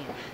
you.